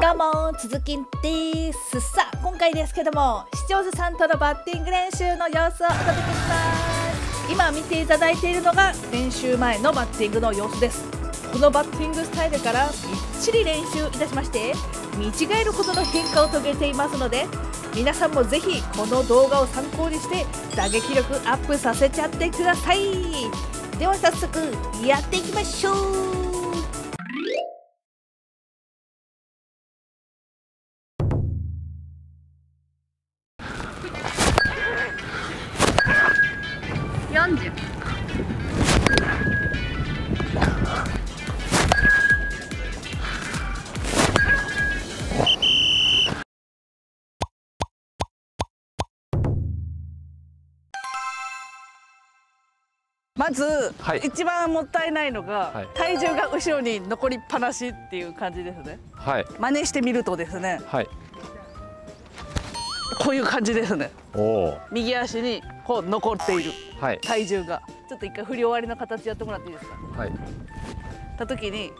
どうも続きです。さあ今回ですけども視聴者さんとのバッティング練習の様子をお届けします。今見ていただいているのが練習前のバッティングの様子です。このバッティングスタイルからみっちり練習いたしまして見違えるほどの変化を遂げていますので皆さんもぜひこの動画を参考にして打撃力アップさせちゃってください。では早速やっていきましょう。40まず、はい。一番もったいないのが、はい。体重が後ろに残りっぱなしっていう感じですね。はい。真似してみるとですね。はい。こういう感じですね。おお右足にこう残っている。はい。体重が。ちょっと一回振り終わりの形やってもらっていいですか？はい。た時に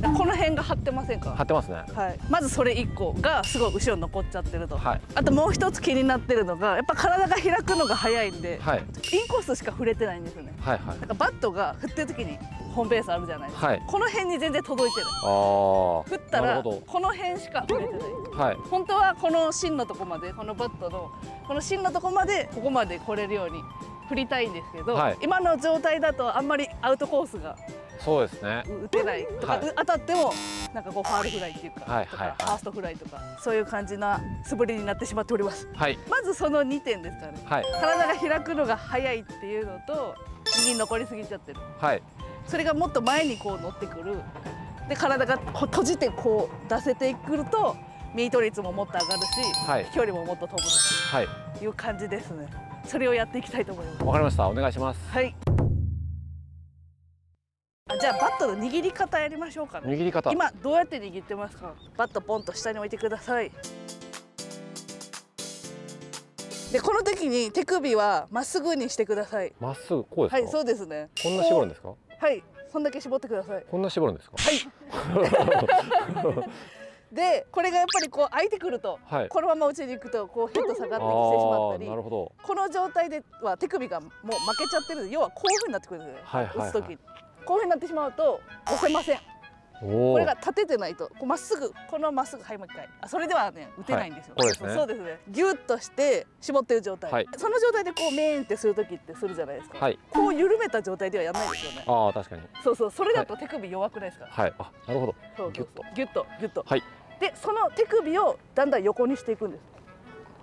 この辺が張ってませんか？張ってますね。はい、まずそれ1個がすごい後ろに残っちゃってると、はい。あともう一つ気になってるのがやっぱ体が開くのが早いんで、はい。インコースしか振れてないんですよね。はいはい。なんかバットが振ってる時にホームベースあるじゃないですか、はい。この辺に全然届いてない。ああ振ったらこの辺しか振れてない。どはい。本当はこの芯のとこまでこのバットのこの芯のとこまでここまで来れるように振りたいんですけど、はい。今の状態だとあんまりアウトコースがそうですね。打てない。とか、はい。う当たってもなんかこうファールフライっていうか,、はいはいはい。ファーストフライとかそういう感じな素振りになってしまっております。はい。まずその2点ですかねはい。体が開くのが早いっていうのと右に残りすぎちゃってる。はい。それがもっと前にこう乗ってくる。で体がこう閉じてこう出せてくるとミート率ももっと上がるし、はい。飛距離ももっと飛ぶはい。という感じですね。それをやっていきたいと思います。わかりました。お願いします。はい。あじゃあバットの握り方やりましょうかね。握り方。今どうやって握ってますか？バットポンと下に置いてください。でこの時に手首はまっすぐにしてください。まっすぐこうですか、はいそうですね。こんな絞るんですか？はい。そんだけ絞ってください。こんな絞るんですか？はい でこれがやっぱりこう開いてくると、はい。このまま落ちに行くとこうヘッド下がってきてしまったありあなるほど。この状態では手首がもう負けちゃってる要はこういう風になってくるんですよね、はいはいはい。打つ時。こういう風になってしまうと押せません。おこおれが立ててないとこうまっすぐこのまっすぐはいもう一回。あそれではね打てないんですよ、はい。これですね。そうですね。ギュッとして絞ってる状態、はい。その状態でこうメーンってする時ってするじゃないですか、はい。こう緩めた状態ではやんないですよね。ああ確かに。そうそう。それだと手首弱くないですか、はい。あなるほど。そう。ギュッと。ギュッとギュッと。はいでその手首をだんだん横にしていくんです。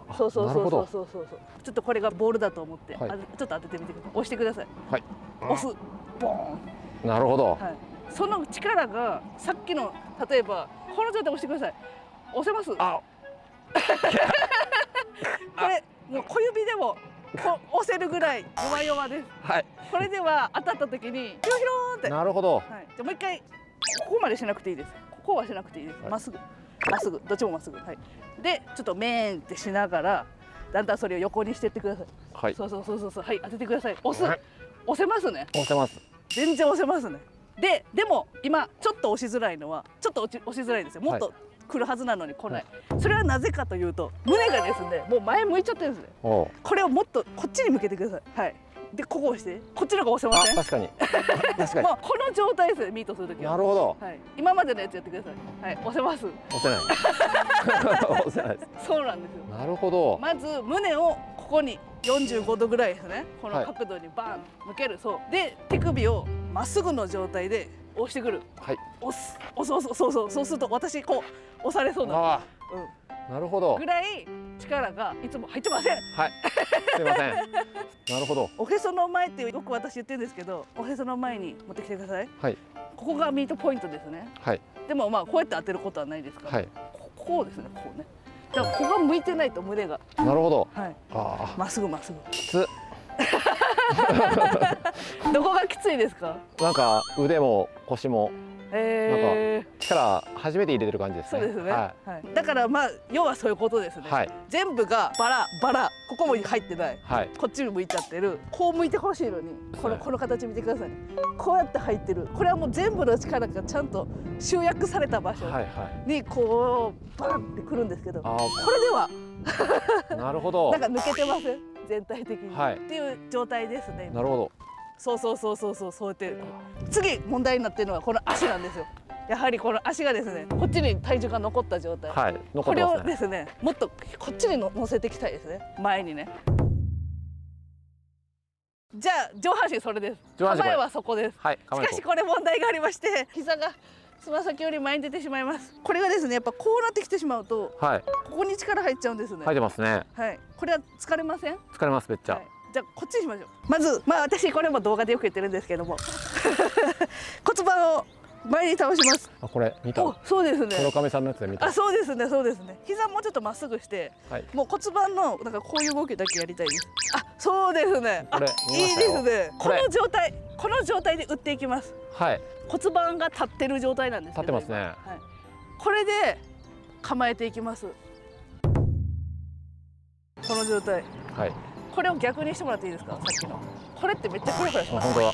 あそうそうそうそうそう。そうちょっとこれがボールだと思って、はい。あちょっと当ててみてください。押してくださいはい。押す。ボーン。なるほど。はい。その力がさっきの例えばこの状態押してください。押せます？あ。これもう小指でもこ押せるぐらい弱々です。はい。これでは当たった時にヒロヒロって、はなるほど。い、じゃあもう一回ここまでしなくていいです。ここはしなくていいです。はい。まっすぐまっすぐどっちもまっすぐ。はい。でちょっとメーンってしながらだんだんそれを横にしていってください。はい。そうそうそうそうそう。はい当ててください。押すはい。押せますね。押せます。全然押せますね。ででも今ちょっと押しづらいのはちょっと押し押しづらいんですよ。もっと来るはずなのに来ない、それはなぜかというと胸がですねもう前向いちゃってるんですね。これをもっとこっちに向けてください。はいでここ押して。こっちの方が押せあません？確かに。確かもうこの状態ですよミートするときは。になるほど。はい、今までのやつやってください。はい押せます。押せない。押せないそうなんですよ。なるほど。まず胸をここに45度ぐらいですね。このはい。角度にバーン向ける、そう。で手首をまっすぐの状態で押してくる。はい。押す。押す押すそうそう。そうすると私こう押されそうなあうあなるほど。んぐらい力がいつも入ってません。はい。すいません。なるほど。おへその前ってよく私言ってるんですけどおへその前に持ってきてください。はい。ここがミートポイントですね。はい。でもまあこうやって当てることはないですから、はい。ここうですねこうね。だからここが向いてないと胸が。なるほど。はい。あまっすぐまっすあきつぐ どこがきついですか？なんか腕も腰もえ力初めて入れてる感じでー、すね。そうですね、ははい。だからまあ要はそういうことですね、いはい。全部がバラバラここも入ってない。はい。こっちに向いちゃってる。こう向いてほしいのにこのはいこの形見てください。こうやって入ってる。これはもう全部の力がちゃんと集約された場所にこうバンってくるんですけどこあれではー なるほど。なんか抜けてません？全体的に、はい。っていう状態ですね。なるほど。そうそうそうそうそうそうやって。次問題になってるのはこの足なんですよやはりこの足がですねこっちに体重が残った状態、はい残これをですねもっとこっちにの乗せていきたいですね。前にね。じゃあ上半身それです。構えはそこです。はいしかしこれ問題がありまして膝がつま先より前に出てしまいます。これがですねやっぱこうなってきてしまうとはい。ここに力入っちゃうんですね。入ってますね。はい。これは疲れません？疲れますめっちゃ、はい、じゃあこっちにしましょう。まずまあ私これも動画でよく言ってるんですけども。骨盤を前に倒します。あこれ見た。おそうですね。黒亀さんのやつで見た。あそうですねそうですね。膝もうちょっとまっすぐしてはい。もう骨盤のなんかこういう動きだけやりたいです。あそうですね。あこれいいですね。この状態この状態で打っていきます。はい。骨盤が立ってる状態なんですけど立ってますね。今。はい、これで構えていきます。この状態。はい。これを逆にしてもらっていいですか？さっきの。これってめっちゃフラフラします。あ本当だ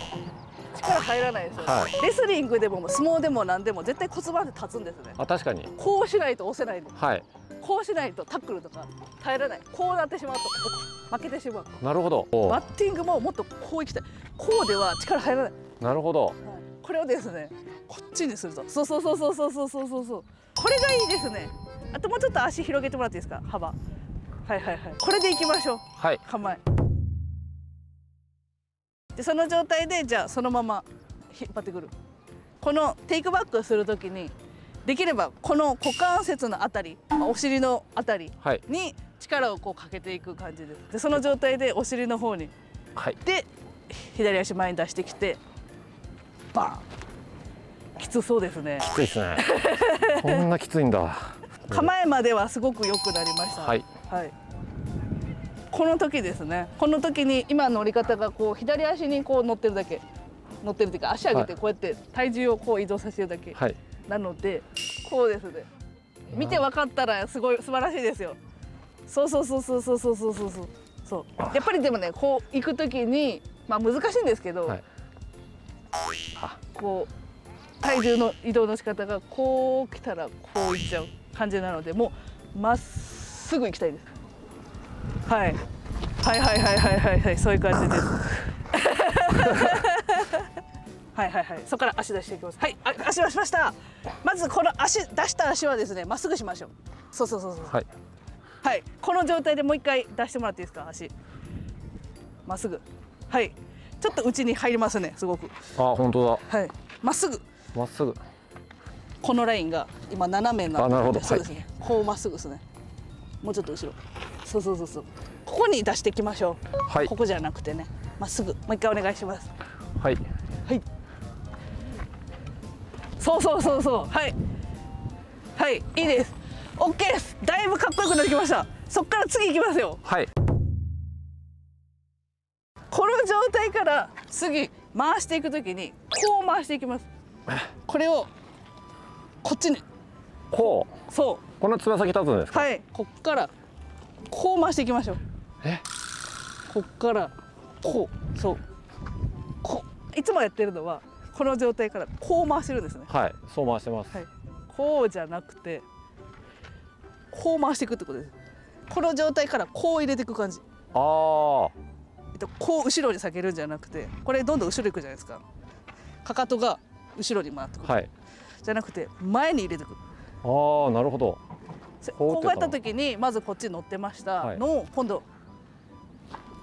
力入らないですよ、はい。レスリングでも相撲でも何でも絶対骨盤って立つんですね。あ確かに。こうしないと押せないの。はい。こうしないとタックルとか耐えられないこうなってしまうと負けてしまうなるほど。おバッティングももっとこういきたい。こうでは力入らない、なるほど。はいこれをですねこっちにするとそうそうそうそうそうそうそうそうそう。これがいいですね。あともうちょっと足広げてもらっていいですか？幅。はいはいはい。これでいきましょう。はい。構えでその状態でじゃあそのまま引っ張ってくる。このテイクバックするときにできればこの股関節のあたりまあお尻のあたりはい。に力をこうかけていく感じで。すでその状態でお尻の方に。はい。で左足前に出してきてバン。きつそうですね。きついですね。こんなきついんだ。構えまではすごく良くなりました。はい。はい、この時ですね。この時に今乗り方がこう左足にこう乗ってるだけ。乗ってるっていうか足上げてはい。こうやって体重をこう移動させてるだけ。はい。なのでこうですね。見て分かったらすごい素晴らしいですよ。そうそうそうそうそうそうそうそう。そう。そうやっぱりでもねこう行く時にまあ難しいんですけど、はい。あ。こう体重の移動の仕方がこう来たらこういっちゃう感じなのでもうまっすぐ行きたいです。はい。はいはいはいはいはいはいそういう感じです。はいはいはい。そこから足出していきます。はいあ足出しました。まずこの足出した足はですねまっすぐしましょう。そうそうそうそう。はい。はい、この状態でもう一回出してもらっていいですか？足。まっすぐ。はい。ちょっと内に入りますねすごく。あ本当はい。まっすぐ。だまっすぐ。このラインが今斜めになってるほど。そうですね、こうまっすぐですねもうちょっと後ろ。そうそうそうそう。ここに出していきましょう、はい。ここじゃなくてね。まっすぐ。もう一回お願いします。はい。はい。そうそうそうそう。はい。はい。いいです。OK です。だいぶかっこよくなってきました。そっから次いきますよ。はい。この状態から次回していくときにこう回していきます。これをこっちに。こう。そこのつま先立つんですか？うはい。こっからこう回していきましょう。え？こっからこうそう。こういつもやってるのはこの状態からこう回してるんですね。はい。そう回してます。はい。こうじゃなくてこう回していくってことです。この状態からこう入れていく感じ。ああえっと、こう後ろに下げるんじゃなくてこれどんどん後ろ行くじゃないですか。かかとが後ろに回ってくる、はい。じゃなくて前に入れてく。るああなるほど。せこうやった時にまずこっち乗ってました。はい。今度。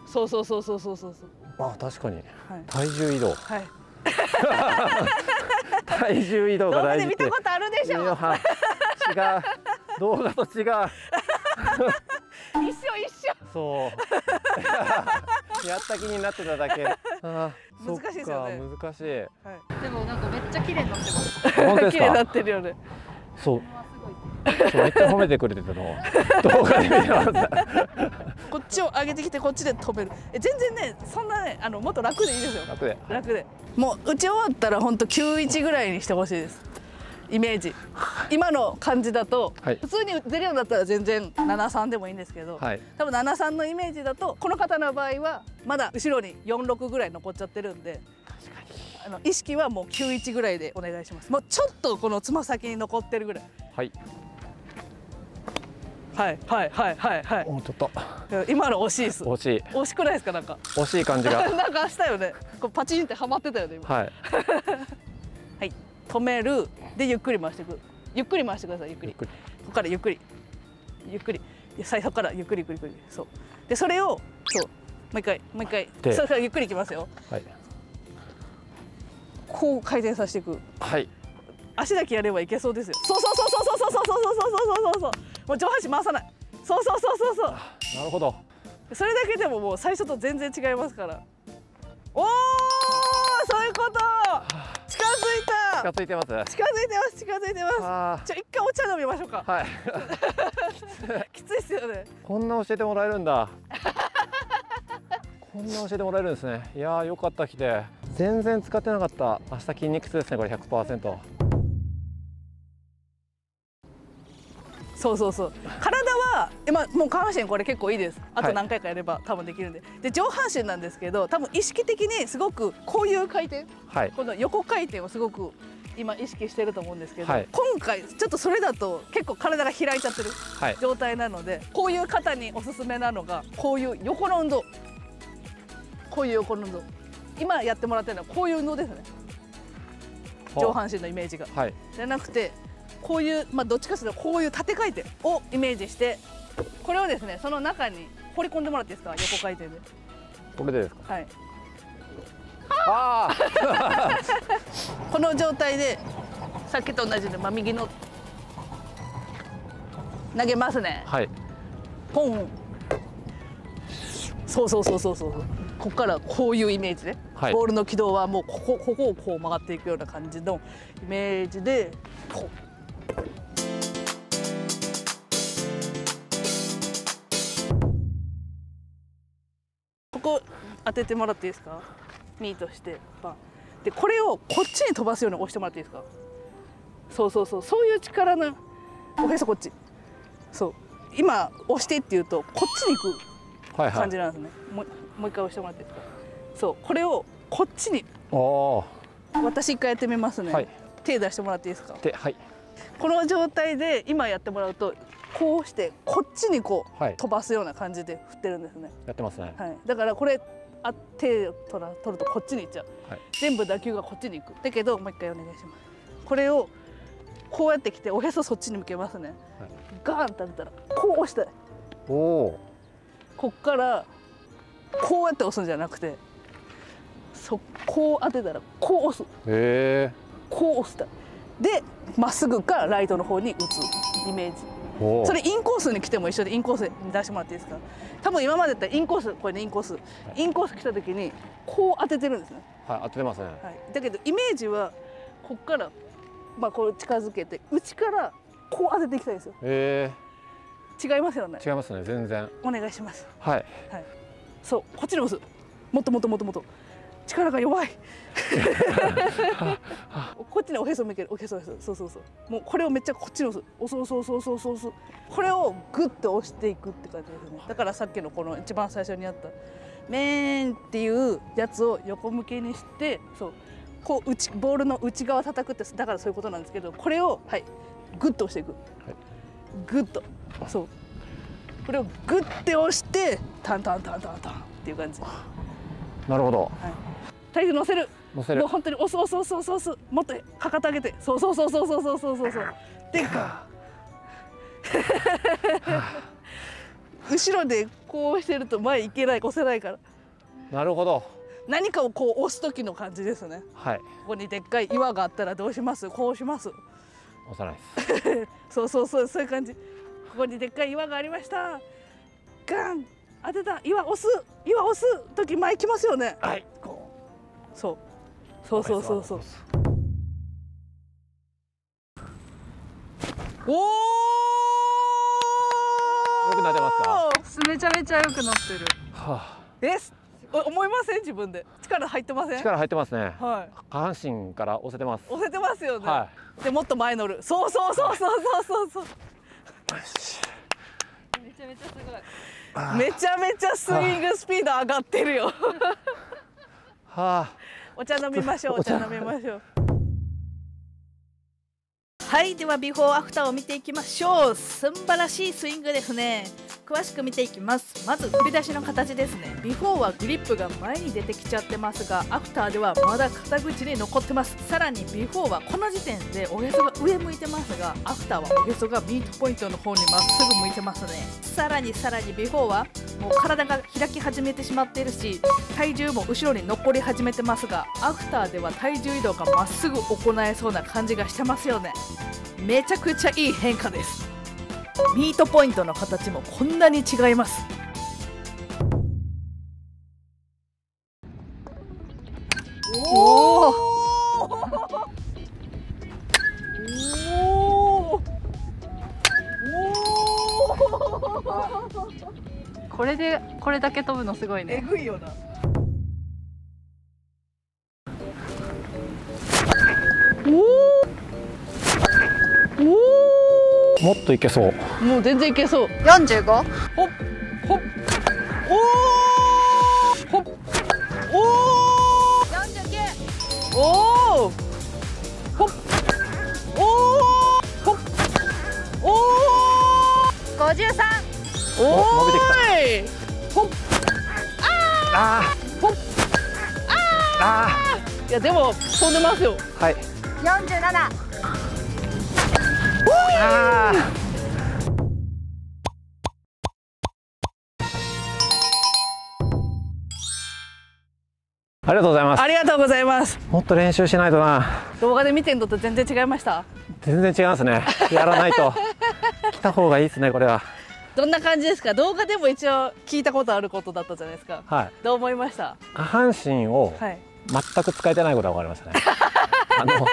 そうそうそうそうそうそうそう。あ確かに。はい、体重移動。はい、体重移動が大事って。で見たことあるでしょ。違う。動画と違う。一緒一緒。そう。やった気になってただけ。難しいですよね。か難しい。はい。でもなんかめっちゃ綺麗になってます。綺麗になかってるよね。そうめっちゃ褒めてくれてたの。動画で見てます。こっちを上げてきてこっちで止める。え全然ねそんなねあのもっと楽でいいですよ。楽で。楽で。もう打ち終わったら本当91ぐらいにしてほしいです。イメージ。今の感じだと、はい。普通に出るようだったら全然73でもいいんですけど、はい。多分73のイメージだとこの方の場合はまだ後ろに46ぐらい残っちゃってるんであの意識はもう91ぐらいでお願いします。もうちょっとこのつま先に残ってるぐらいはい。はいはいはいはいはい。おちょっと今の惜しいです。惜しい。惜しくないですかなんか。惜しい感じが。なんかしたよね。こうパチンってはまってたよね今。はい。はい。止める。でゆっくり回していく。ゆっくり回してくださいゆっくり。ゆっくり。ここからゆっくり。ゆっくり。最初からゆっくりゆっくりゆっくり。そう。でそれをそう。もう一回もう一回。でそうそうゆっくりいきますよ。はい。こう回転させていく。はい足だけやればいけそうですよ。そうそうそうそうそうそうそうそうそうそうそう。そうもう上半身回さない。そうそうそうそうそう。なるほど。それだけでももう最初と全然違いますから。おおそういうこと。近づいた。近づいてます？近づいてます近づいてます。あじゃあ一回お茶飲みましょうか。ーはい。きついっすよね。こんな教えてもらえるんだ。こんな教えてもらえるんですね。いやーよかった来て。全然使ってなかった。明日筋肉痛ですねこれ100%そうそうそう。体は今もう下半身これ結構いいです。あとはい何回かやれば多分できるんで。で上半身なんですけど多分意識的にすごくこういう回転はい。この横回転をすごく今意識してると思うんですけど、はい。今回ちょっとそれだと結構体が開いちゃってるはい。状態なのでこういう方におすすめなのがこういう横の運動。こういう横の運動。今やってもらってるのはこういう運動ですね。上半身のイメージが。はい。じゃなくてこういうまあどっちかというとこういう縦回転をイメージしてこれをですねその中に放り込んでもらっていいですか？横回転で。これでですか？はい。ああ この状態でさっきと同じで、まあ、右の投げますね。はい。ポン。そうそうそうそうそう。ここからこういうイメージね、はい。ボールの軌道はもうここここをこう曲がっていくような感じのイメージでポンててもらっていいですか？ミートしてパン。でこれをこっちに飛ばすように押してもらっていいですか？そうそうそう。そういう力のおへそこっち。そう。今押してって言うとこっちに行くはいはい。感じなんですね、もうもう一回押してもらっていいですか？そう。これをこっちに私一回やってみますね、はい。手出してもらっていいですか？ではい。この状態で今やってもらうとこうしてこっちにこう、はい。飛ばすような感じで振ってるんですね、やってますね。はい、だからこれあ手を取ら取るとこっちに行っちゃう、はい。全部打球がこっちに行く。だけどもう一回お願いします。これをこうやってきておへそそっちに向けますね、はい。ガーンって当てたらこう押したいおおこっからこうやって押すんじゃなくてそこう当てたらこう押す。へえこう押した。いでまっすぐかライトの方に打つイメージ。それインコースに来ても一緒でインコースに出してもらっていいですか？多分今までだったらインコースこれねインコース。インコース来た時にこう当ててるんですね、はい当ててますね。はい、だけどイメージはこっからまあこう近づけて内からこう当てていきたいんですよ。へ違いますよね。え違いますね全然。お願いします。はい。はい。そうこっちに押す。もっともっともっともっと力が弱い。こっちにおへそ向ける。おへそそそうそうそう。もうこれをめっちゃこっちに押す押す押す押す押す押す押すこれをグッと押していくって感じですね。だからさっきのこの一番最初にやったメーンっていうやつを横向けにしてそうこう内ボールの内側叩くってだからそういうことなんですけどこれをはい。グッと押していく、はい。グッと。そう。これをグッて押してタンタンタンタンタンっていう感じ、はい、なるほど。体重乗せる。乗せる。もう本当に押す押す押す押す。押すもっとかかと上げて。そうそうそうそうそうそうそうそうそう。でガー後ろでこうしてると前行けない押せないから。なるほど。何かをこう押す時の感じですね。はい。ここにでっかい岩があったらどうします？こうします？押さないです。そうそうそうそういう感じ。ここにでっかい岩がありました。ガン当てた。岩押す。岩押す時前来ますよね。はい。こう。そう。そうそうそうそう。お良くなってますか？めちゃめちゃ良くなってる。はです。お思いません？自分で。力入ってません？あ力入ってますね。はい。下半身から押せてます。押せてますよね、はでもっと前乗る。そうそうそうそうそうそうそう。めちゃめちゃすごいめちゃめちゃスイングスピード上がってるよ。はお茶飲みましょうお茶。飲みましょう。はいではビフォーアフターを見ていきましょう。素晴らしいスイングですね。詳しく見ていきます。まず振り出しの形ですね。ビフォーはグリップが前に出てきちゃってますがアフターではまだ肩口に残ってます。さらにビフォーはこの時点でおへそが上向いてますがアフターはおへそがミートポイントの方にまっすぐ向いてますねさらにさらにビフォーはもう体が開き始めてしまっているし体重も後ろに残り始めてますがアフターでは体重移動がまっすぐ行えそうな感じがしてますよね。めちゃくちゃいい変化です。ミートポイントの形もこんなに違います。れでこれだけ飛ぶのすごいえねぐいよな。もっといけそう。もう全然いけそう。45ほっほっおー。ほっおー。おー。ほっおー。ほっおー。53お伸びてきた。ーいほっあほっー。あいやでも飛んでますよ。ーはい。47あありがとうございます。ありがとうございます。もっと練習しないとな。動画で見てんのと全然違いました？全然違いますね。やらないと。来た方がいいですねこれはどんな感じですか？動画でも一応聞いたことあることだったじゃないですか。はい。どう思いました？下半身をはい。全く使えてないことが分かりましたね。あの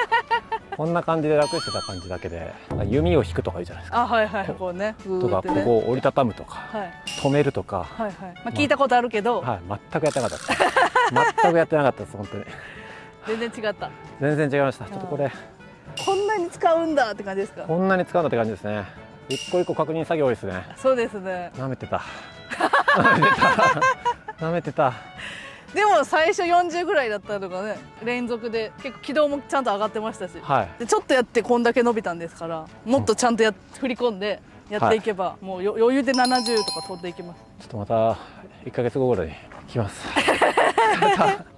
こんな感じで楽してた感じだけで弓を引くとか言うじゃないですか。あはいはいこうね。グとかここを折りたたむとかはい。止めるとか。はいはい。まあ聞いたことあるけど、はい全くやってなかったです。全くやってなかったです本当に。全然違った。全然違いました。ちょっとこれ。こんなに使うんだって感じですか？こんなに使うんだって感じですね一個一個確認作業ですね。そうですね。舐めてた。舐めてた。舐めてたでも最初40ぐらいだったのがね連続で結構軌道もちゃんと上がってましたし。はい。でちょっとやってこんだけ伸びたんですからもっとちゃんとや振り込んでやっていけば、もうよ余裕で70とか飛んでいきます。ちょっとまた1ヶ月後ぐらいに来ます